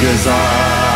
Cause I